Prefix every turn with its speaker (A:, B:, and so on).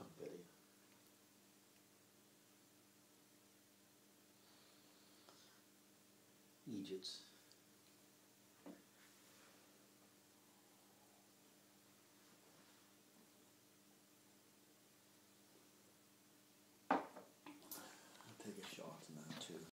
A: somebody. Egypt's